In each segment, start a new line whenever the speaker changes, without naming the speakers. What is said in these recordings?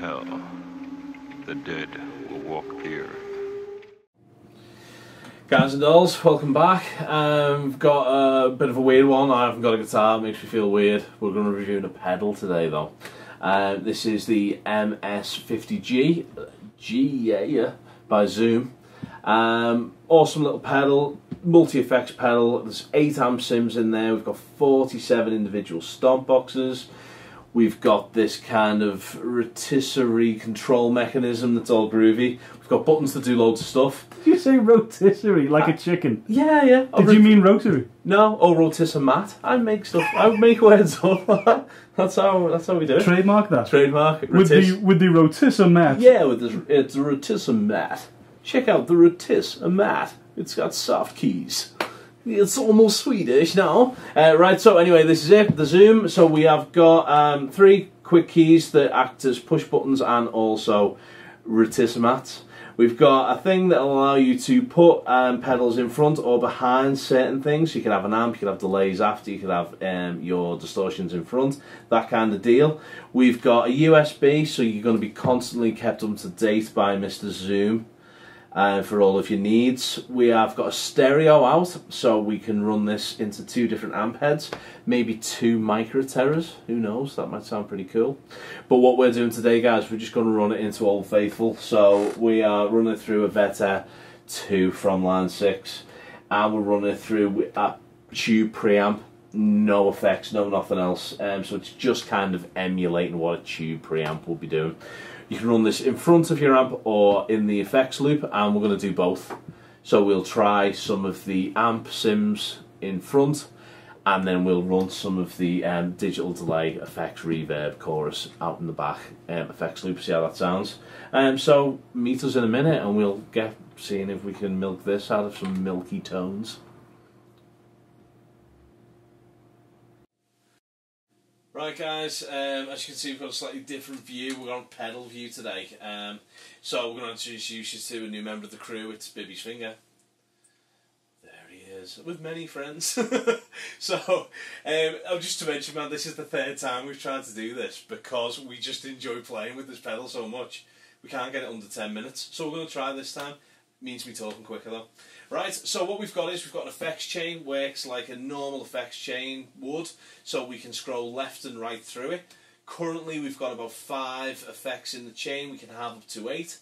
hell, the dead will walk the earth.
Guys and dolls, welcome back. Um, we've got a bit of a weird one. I haven't got a guitar, it makes me feel weird. We're going to be review a pedal today though. Uh, this is the MS50G, G yeah, yeah, by Zoom. Um, awesome little pedal, multi-effects pedal. There's 8 amp sims in there. We've got 47 individual stomp boxes. We've got this kind of rotisserie control mechanism that's all groovy. We've got buttons to do loads of stuff.
Did you say rotisserie like a chicken?
Yeah, yeah.
Did you mean rotary?
No, or rotisserie mat. I make stuff. I make words up. that's how. That's how we do it.
Trademark that.
Trademark.
With the with the rotisserie mat.
Yeah, with this, it's a rotisserie Check out the rotisserie mat. It's got soft keys. It's almost Swedish now. Uh, right, so anyway, this is it, the Zoom. So we have got um, three quick keys that act as push buttons and also rotissemats. We've got a thing that will allow you to put um, pedals in front or behind certain things. You can have an amp, you can have delays after, you can have um, your distortions in front, that kind of deal. We've got a USB, so you're going to be constantly kept up to date by Mr. Zoom uh, for all of your needs. We have got a stereo out, so we can run this into two different amp heads, maybe two Micro Terrors, who knows, that might sound pretty cool. But what we're doing today, guys, we're just going to run it into Old Faithful. So we are running through a Vetta 2 from line 6, and we're running through a tube preamp no effects, no nothing else. Um, so it's just kind of emulating what a tube preamp will be doing. You can run this in front of your amp or in the effects loop and we're going to do both. So we'll try some of the amp sims in front and then we'll run some of the um, digital delay effects, reverb, chorus out in the back um, effects loop, see how that sounds. Um, so meet us in a minute and we'll get seeing if we can milk this out of some milky tones. Right guys, um, as you can see we've got a slightly different view, we're on pedal view today. Um, so we're going to introduce you to a new member of the crew, it's Bibby's Finger. There he is, with many friends. so, um, oh, just to mention man, this is the third time we've tried to do this because we just enjoy playing with this pedal so much. We can't get it under 10 minutes, so we're going to try this time. Means me talking quicker though. Right, so what we've got is we've got an effects chain, works like a normal effects chain would, so we can scroll left and right through it. Currently we've got about five effects in the chain, we can have up to eight.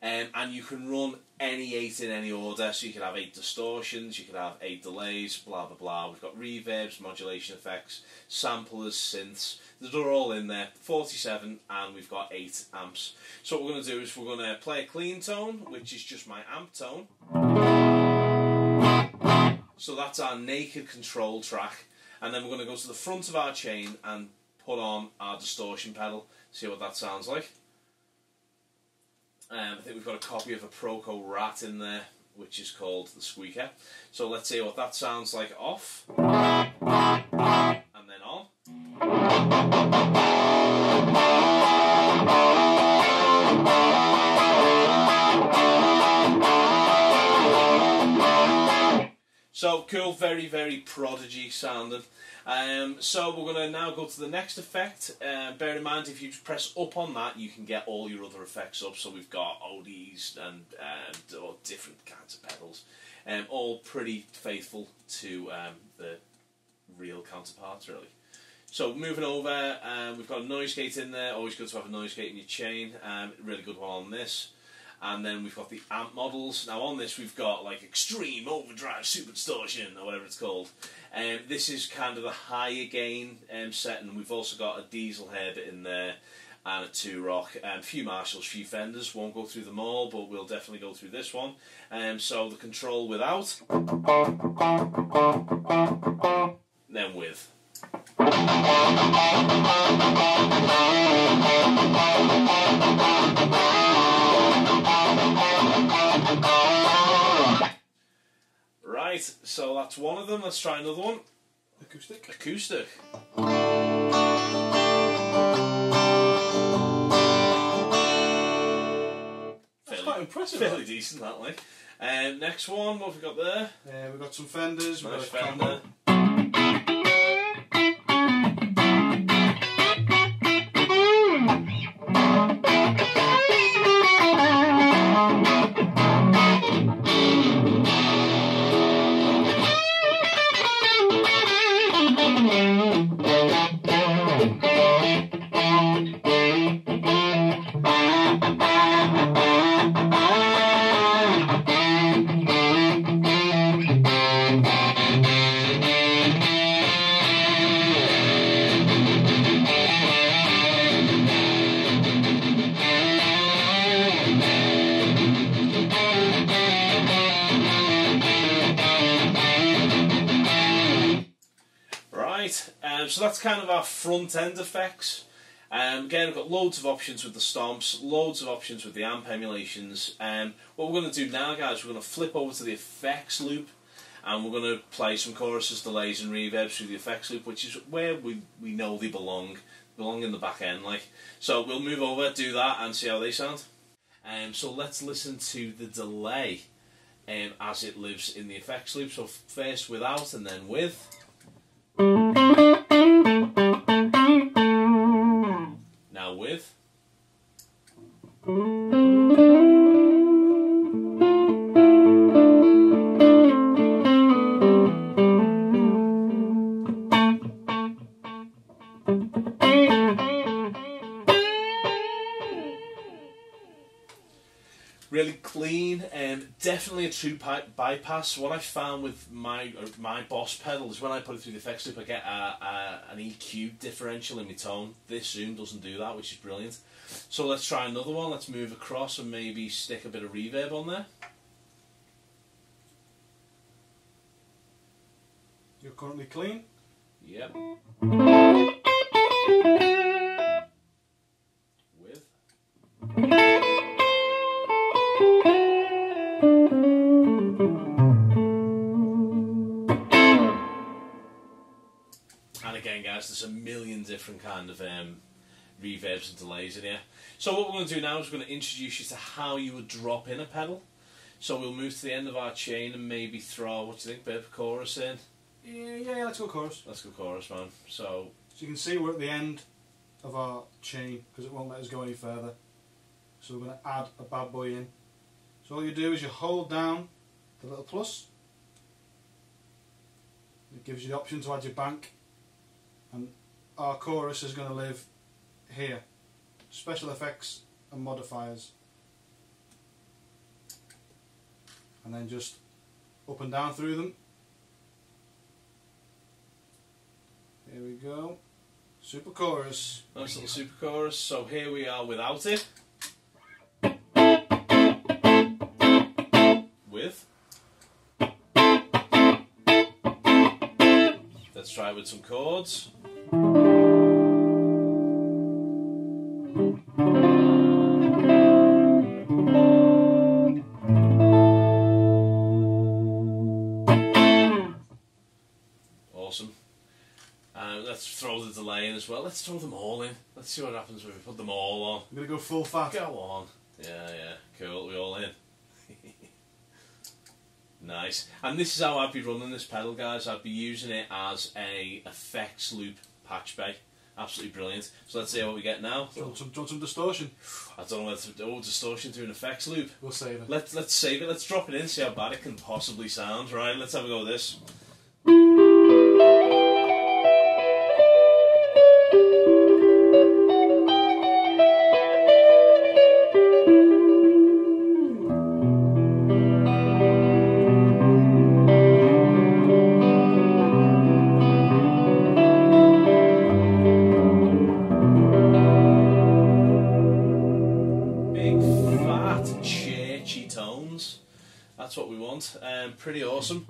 Um, and you can run any eight in any order, so you can have eight distortions, you can have eight delays, blah blah blah. We've got reverbs, modulation effects, samplers, synths. They're all in there. 47, and we've got eight amps. So what we're going to do is we're going to play a clean tone, which is just my amp tone. So that's our naked control track, and then we're going to go to the front of our chain and put on our distortion pedal. See what that sounds like. Um, I think we've got a copy of a Proco Rat in there, which is called the Squeaker. So let's see what that sounds like off. And then on. So cool, very, very prodigy sounding. Um, so we're going to now go to the next effect. Uh, bear in mind, if you press up on that, you can get all your other effects up. So we've got ODs and or different kinds of pedals, um, all pretty faithful to um, the real counterparts, really. So moving over, um, we've got a noise gate in there. Always good to have a noise gate in your chain. Um, really good one on this and then we've got the amp models. Now on this we've got like extreme overdrive super distortion or whatever it's called. Um, this is kind of the higher gain um, setting. We've also got a Diezel head in there and a two rock, a um, few Marshalls, few Fenders. Won't go through them all, but we'll definitely go through this one. Um, so the control without, then with. That's one of them. Let's try another one.
Acoustic.
Acoustic.
That's quite impressive.
Fairly decent, that like. Um, next one, what have we got there?
Uh, we've got some fenders.
Nice
we've got
Fender. Um, so that's kind of our front end effects. Um, again, we've got loads of options with the stomps, loads of options with the amp emulations. Um, what we're going to do now, guys, we're going to flip over to the effects loop and we're going to play some choruses, delays, and reverbs through the effects loop, which is where we, we know they belong. They belong in the back end, like. So we'll move over, do that, and see how they sound. Um, so let's listen to the delay um, as it lives in the effects loop. So first without and then with. Really clean and definitely a true bypass. What I found with my my boss pedal is when I put it through the effects loop, I get a, a, an EQ differential in my tone. This Zoom doesn't do that, which is brilliant. So let's try another one. Let's move across and maybe stick a bit of reverb on there.
You're currently clean.
Yep. Again, guys, there's a million different kind of um, reverbs and delays in here. So what we're going to do now is we're going to introduce you to how you would drop in a pedal. So we'll move to the end of our chain and maybe throw, what do you think, bit of chorus in?
Yeah, yeah, yeah, let's go chorus.
Let's go chorus, man. So
So you can see we're at the end of our chain because it won't let us go any further. So we're going to add a bad boy in. So all you do is you hold down the little plus. It gives you the option to add your bank. And our chorus is going to live here. Special effects and modifiers. And then just up and down through them. Here we go. Super chorus.
Nice little super chorus. So here we are without it. Try with some chords. Awesome. Uh, let's throw the delay in as well. Let's throw them all in. Let's see what happens when we put them all on.
I'm going to go full fat.
Go on. Yeah, yeah. Cool. We all in. Nice. And this is how I'd be running this pedal, guys. I'd be using it as a effects loop patch bay. Absolutely brilliant. So let's see what we get now.
Do you want some, do you want some distortion?
I don't know whether to do distortion through an effects loop.
We'll save it.
Let's let's save it. Let's drop it in. See how bad it can possibly sound. Right. Let's have a go with this. Want. Um, pretty awesome.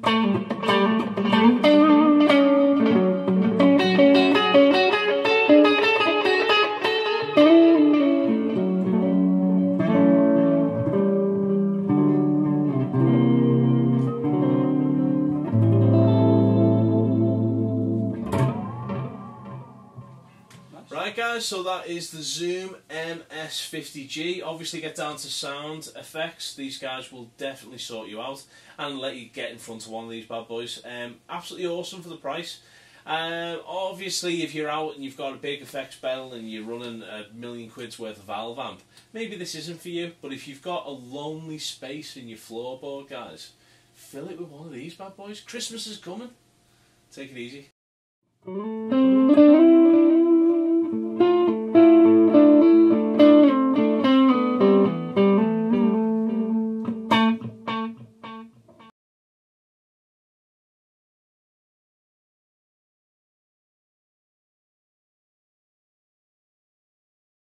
Guys, so that is the Zoom MS50G. Obviously, get down to Sound Affects. These guys will definitely sort you out and let you get in front of one of these bad boys. Um, absolutely awesome for the price. Uh, obviously, if you're out and you've got a big effects pedal and you're running a million quid's worth of valve amp, maybe this isn't for you. But if you've got a lonely space in your floorboard, guys, fill it with one of these bad boys. Christmas is coming. Take it easy.